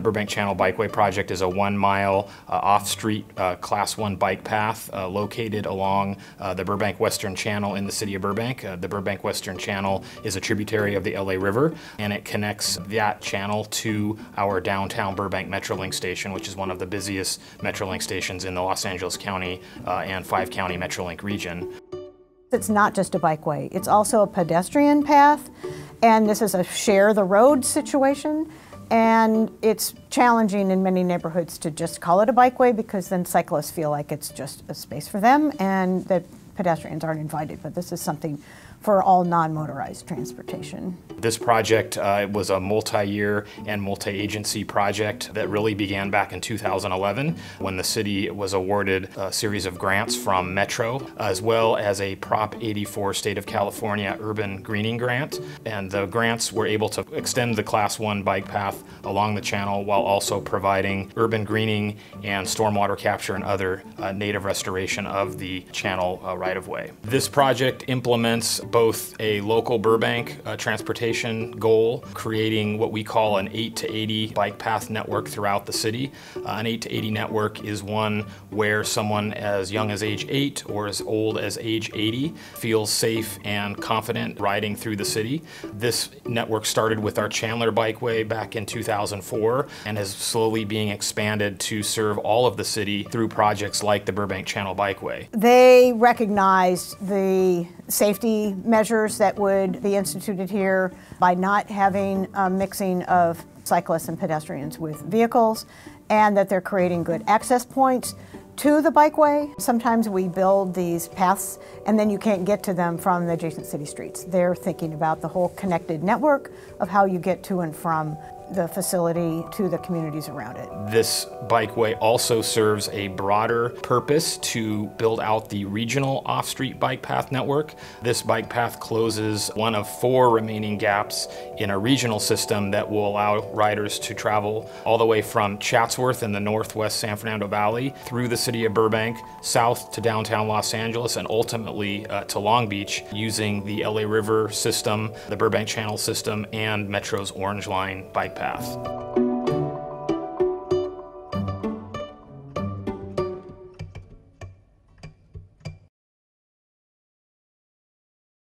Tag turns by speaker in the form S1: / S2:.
S1: The Burbank Channel Bikeway Project is a one mile uh, off street uh, Class 1 bike path uh, located along uh, the Burbank Western Channel in the city of Burbank. Uh, the Burbank Western Channel is a tributary of the LA River and it connects that channel to our downtown Burbank Metrolink station, which is one of the busiest Metrolink stations in the Los Angeles County uh, and five county Metrolink region.
S2: It's not just a bikeway, it's also a pedestrian path, and this is a share the road situation. And it's challenging in many neighborhoods to just call it a bikeway because then cyclists feel like it's just a space for them and that pedestrians aren't invited. But this is something for all non-motorized transportation.
S1: This project uh, was a multi-year and multi-agency project that really began back in 2011 when the city was awarded a series of grants from Metro as well as a Prop 84 State of California Urban Greening Grant. And the grants were able to extend the Class 1 bike path along the channel while also providing urban greening and stormwater capture and other uh, native restoration of the channel uh, right-of-way. This project implements both a local Burbank uh, transportation goal, creating what we call an 8 to 80 bike path network throughout the city. Uh, an 8 to 80 network is one where someone as young as age 8 or as old as age 80 feels safe and confident riding through the city. This network started with our Chandler Bikeway back in 2004 and is slowly being expanded to serve all of the city through projects like the Burbank Channel Bikeway.
S2: They recognized the safety measures that would be instituted here by not having a mixing of cyclists and pedestrians with vehicles, and that they're creating good access points to the bikeway. Sometimes we build these paths and then you can't get to them from the adjacent city streets. They're thinking about the whole connected network of how you get to and from the facility to the communities around it.
S1: This bikeway also serves a broader purpose to build out the regional off-street bike path network. This bike path closes one of four remaining gaps in a regional system that will allow riders to travel all the way from Chatsworth in the northwest San Fernando Valley through the city of Burbank, south to downtown Los Angeles, and ultimately uh, to Long Beach using the LA River system, the Burbank Channel system, and Metro's Orange Line bike path.